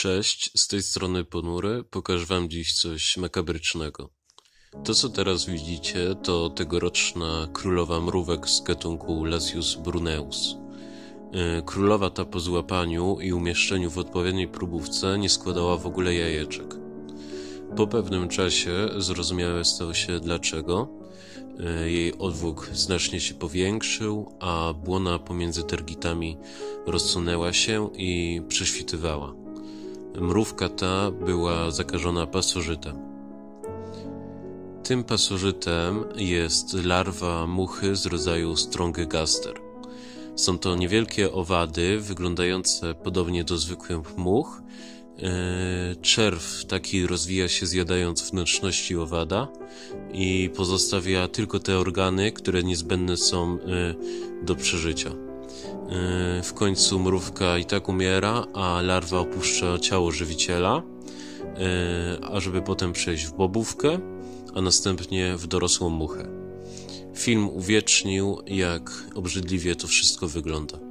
Cześć, z tej strony Ponury. Pokażę wam dziś coś makabrycznego. To, co teraz widzicie, to tegoroczna królowa mrówek z gatunku Lasius bruneus. E, królowa ta po złapaniu i umieszczeniu w odpowiedniej próbówce nie składała w ogóle jajeczek. Po pewnym czasie zrozumiałe stało się dlaczego. E, jej odwłok znacznie się powiększył, a błona pomiędzy tergitami rozsunęła się i prześwitywała. Mrówka ta była zakażona pasożytem. Tym pasożytem jest larwa muchy z rodzaju Strongygaster. Są to niewielkie owady wyglądające podobnie do zwykłych much. E, czerw taki rozwija się zjadając wnętrzności owada i pozostawia tylko te organy, które niezbędne są e, do przeżycia. E, w końcu mrówka i tak umiera, a larwa opuszcza ciało żywiciela, e, ażeby potem przejść w bobówkę, a następnie w dorosłą muchę. Film uwiecznił, jak obrzydliwie to wszystko wygląda.